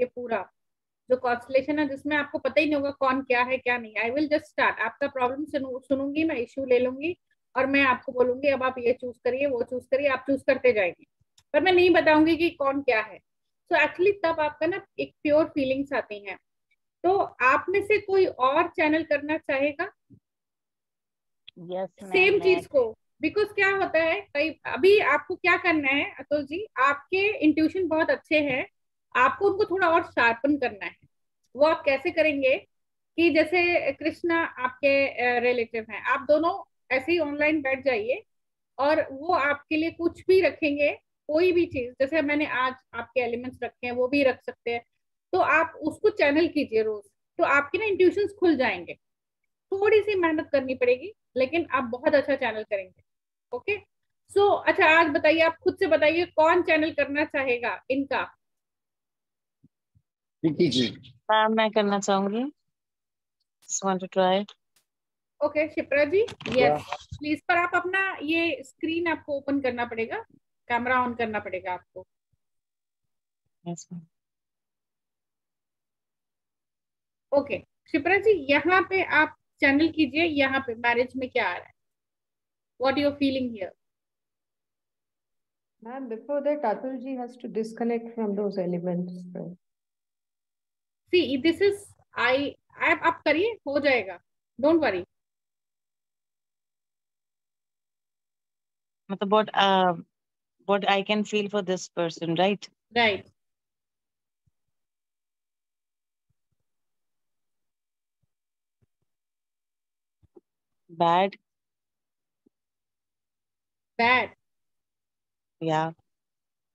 ये पूरा। जो कॉन्सलेशन है जिसमें आपको पता ही नहीं होगा कौन क्या है क्या नहीं आई विल जस्ट स्टार्ट आपका प्रॉब्लम सुनूँगी मैं इश्यू ले लूँगी और मैं आपको बोलूँगी अब आप ये चूज़ करिए वो चूज़ करिए आप चूज़ करते जाएँगे पर मैं नहीं बताऊँगी कि कौन क्या है। तो so एक्चुअली तब आपका ना एक प्योर फीलिंग्स आती हैं। तो आप में से कोई और चैनल करना चाहेगा? Yes, सेम चीज़ को। बिकॉज़ क्या होता है कई अभी आपको क्या करना है अतुल जी आपके इंट्यूशन बहुत अच्छे हैं। आपको उनको थोड़ा और शार्पन करना है। वो आप कैसे करेंगे कि जैसे कृष्णा आपके रिलेटिव हैं आप दोनों ऐसे ही ऑनलाइन बैठ जाइए और वो आपके लिए कुछ भी रखेंगे कोई भी चीज़ जैसे मैंने आज आपके एलिमेंट्स रखे हैं वो भी रख सकते हैं तो आप उसको चैनल कीजिए रोज तो आपके ना इंट्यूशन खुल जाएँगे। थोड़ी सी मेहनत करनी पड़ेगी लेकिन आप बहुत अच्छा चैनल करेंगे ओके सो so, अच्छा आज बताइए आप खुद से बताइए कौन चैनल करना चाहेगा इनका? मैम मैं करना चाहूँगी। Just want to try okay Shipra ji yes please पर आप अपना ये स्क्रीन आपको ओपन करना पड़ेगा। कैमरा ऑन करना पड़ेगा आपको। Yes ma'am. ओके शिप्रा जी यहाँ पे आप चैनल कीजिए यहाँ पे मैरिज में क्या आ रहा है? What you feeling here Ma'am, before that, Atul ji has to disconnect from those elements. right? See this is I आप, आप करिए हो जाएगा। डोंट वरी मतलब what what I can feel for this person right right bad bad या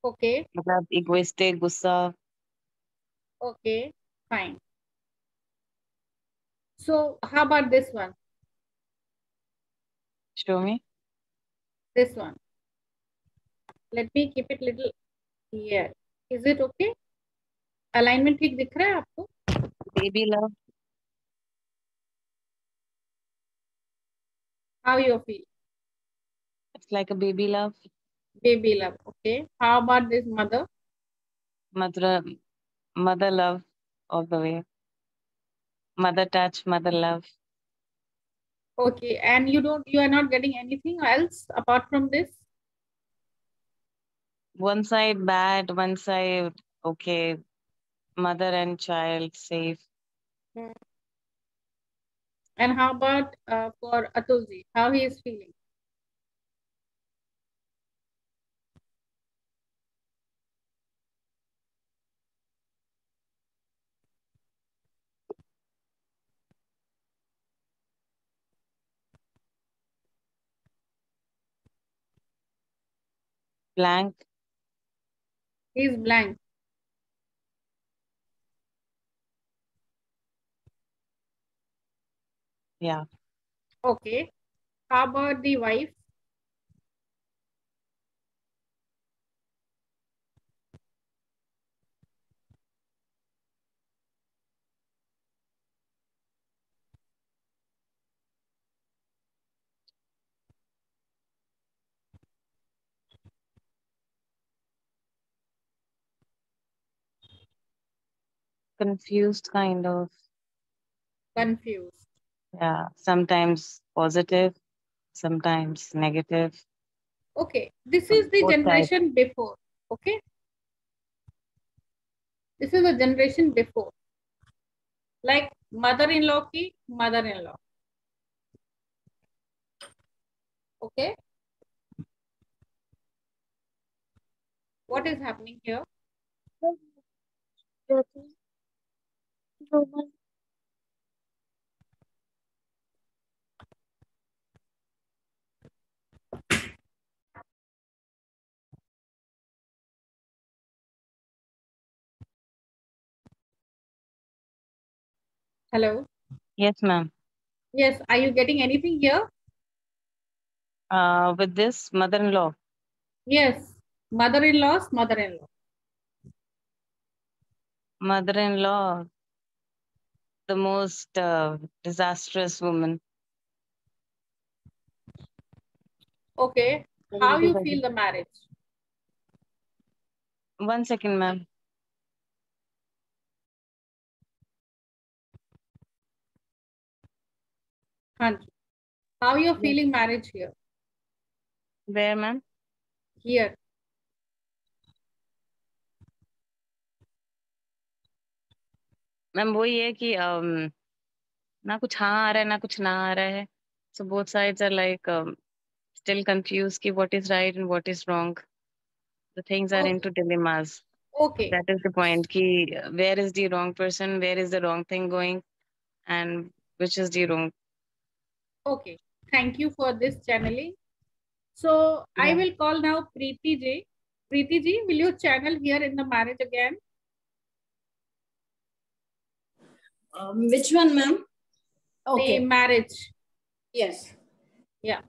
okay मतलब egoistic गुस्सा। Okay. Fine so how about this one show me this one let me keep it little here is it okay alignment ठीक दिख रहा है आपको baby love how you feel it's like a baby love baby love okay how about this mother mother mother love all the way. Mother touch mother love. Okay and you don't you are not getting anything else apart from this? One side bad one side okay mother and child safe. And how about uh, for Atulji how he is feeling blank. He is blank. Yeah. Okay. How about the wife confused kind of. Confused. Yeah sometimes positive sometimes negative. Okay this is the generation before okay? This is the generation before. Like mother-in-law ki mother-in-law. Okay? What is happening here hello? Yes ma'am. Yes are you getting anything here? Uh with this mother-in-law. Yes mother-in-law's mother-in-law. Mother-in-law the most uh, disastrous woman. Okay, how you feel the marriage? One second, ma'am. How you feeling marriage here? Where, ma'am? Here. Ma'am वही है कि um, ना कुछ हाँ आ रहा है ना कुछ ना आ रहा है। So both sides are like still confuse कि what is right and what is wrong the things are into dilemmas okay that is the point कि where is the wrong person where is the wrong thing going and which is the wrong okay thank you for this channelling so I will call now Preeti ji Preeti ji will you channel here in the marriage again Um, which one, ma'am? Okay. The marriage. Yes. Yeah.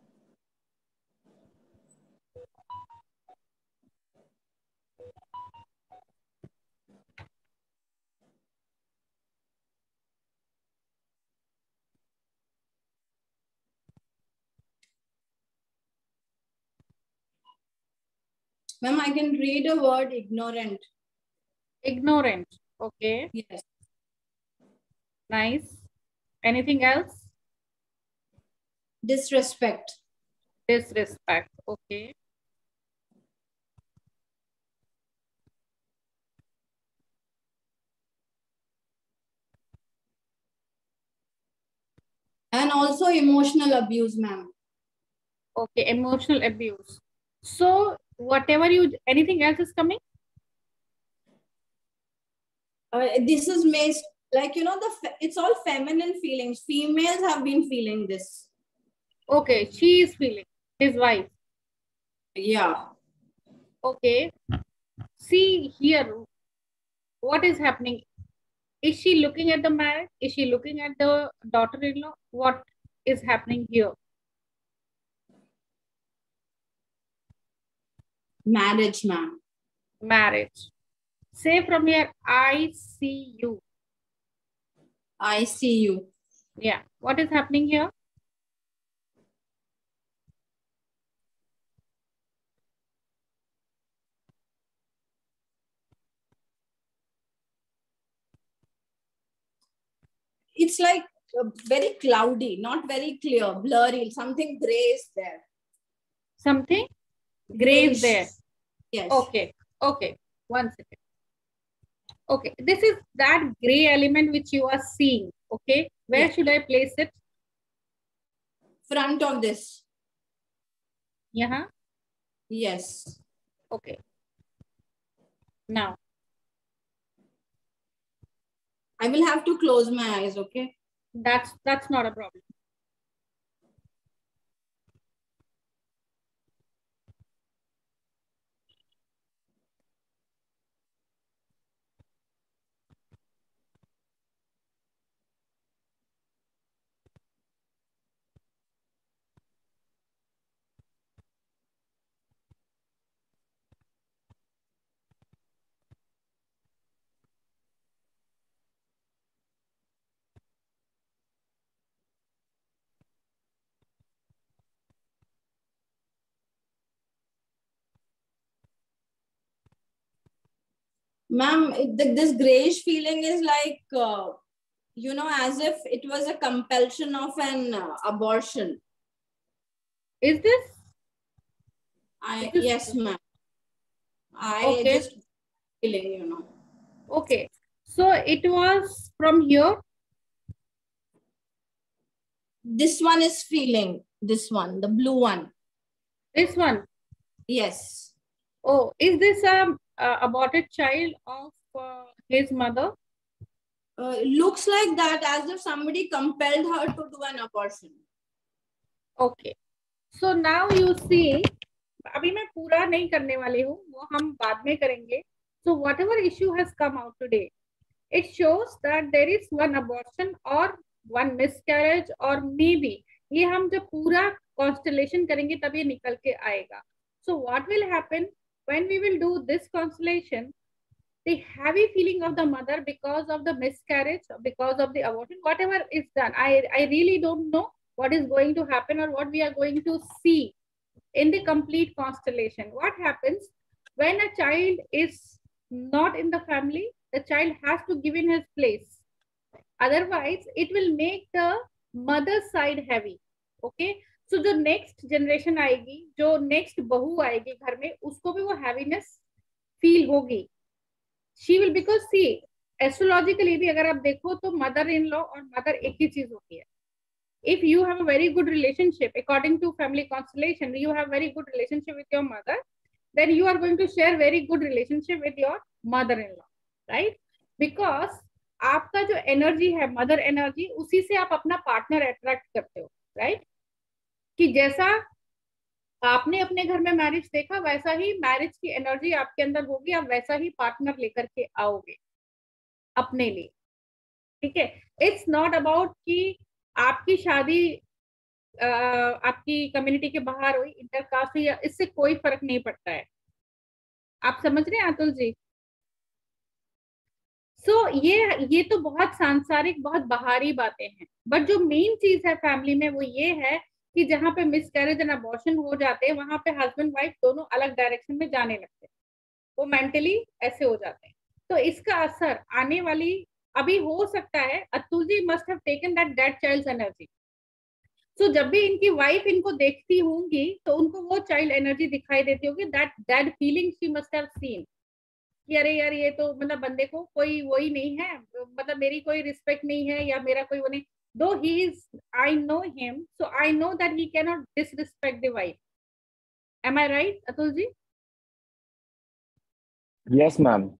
Ma'am, I can read a word ignorant. Ignorant. Okay. Yes. Nice. Anything else? Disrespect. Disrespect. Okay. And also emotional abuse, ma'am. Okay. Emotional abuse. So whatever you, anything else is coming? Uh, this is based, like, you know, the it's all feminine feelings. Females have been feeling this. Okay. She is feeling his wife. Yeah. Okay. See here, what is happening? Is she looking at the marriage? Is she looking at the daughter-in-law? What is happening here? Marriage, ma'am. Marriage. Say from here, I see you. I see you. Yeah. What is happening here? It's like uh, very cloudy, not very clear, blurry. Something gray is there. Something gray is there. Yes. Okay. Okay. One second. Okay. This is that gray element which you are seeing. Okay. Where Yeah. should I place it? Front of this. Yeah. Yes. Okay. Now. I will have to close my eyes, okay? That's that's not a problem. Ma'am, th- this grayish feeling is like, uh, you know, as if it was a compulsion of an uh, abortion. Is this I is- yes, ma'am. I Okay. just feeling, you know. okay? So it was from here. This one is feeling. This one, the blue one. This one. Yes. Oh, is this a, a aborted child of uh, his mother? Uh, looks like that as if somebody compelled her to do an abortion. Okay. So now you see, अभी मैं पूरा नहीं करने वाली हूँ वो हम बाद में करेंगे so whatever issue has come out today it shows that there is one abortion or one miscarriage or maybe ये हम जब पूरा constellation करेंगे तब ये निकल के आएगा so what will happen when we will do this constellation, the heavy feeling of the mother because of the miscarriage, because of the abortion, whatever is done, I, I really don't know what is going to happen or what we are going to see in the complete constellation. What happens when a child is not in the family, the child has to give in his place. Otherwise, it will make the mother side heavy. Okay. सो जो next generation आएगी, जो next बहू आएगी घर में, उसको भी वो हैवीनेस फील होगी। She will because see astrologically भी अगर आप देखो तो मदर इन लॉ और मदर एक ही चीज़ होती है। If you have a very good relationship according to family constellation you have very good relationship with your mother then you are going to share very good relationship with your mother in law right because आपका जो energy है mother energy उसी से आप अपना partner attract करते हो right right? कि जैसा आपने अपने घर में मैरिज देखा वैसा ही मैरिज की एनर्जी आपके अंदर होगी आप वैसा ही पार्टनर लेकर के आओगे अपने लिए। ठीक है? इट्स नॉट अबाउट कि आपकी शादी आपकी कम्युनिटी के बाहर हुई इंटरकास्ट हुई या इससे कोई फ़र्क नहीं पड़ता है। आप समझ रहे हैं अतुल जी? सो so, ये ये तो बहुत सांसारिक बहुत बाहरी बातें हैं। बट जो मेन चीज़ है फैमिली में वो ये है कि जहाँ पे मिस कैरेज एंड अबॉर्शन हो जाते हैं, वहाँ पे हस्बैंड वाइफ दोनों अलग डायरेक्शन में जाने लगते हैं। वो मेंटली ऐसे हो जाते हैं। तो इसका असर आने वाली, अभी हो सकता है Atul ji must have taken that dead child energy so जब भी इनकी वाइफ इनको देखती होंगी तो उनको वो चाइल्ड एनर्जी दिखाई देती होगी that that feeling she must have seen कि अरे यार, ये तो मतलब बंदे को कोई वही नहीं है मतलब मेरी कोई रिस्पेक्ट नहीं है या मेरा कोई वो नहीं। though he is i know him so i know that he cannot disrespect the wife am i right Atulji? yes ma'am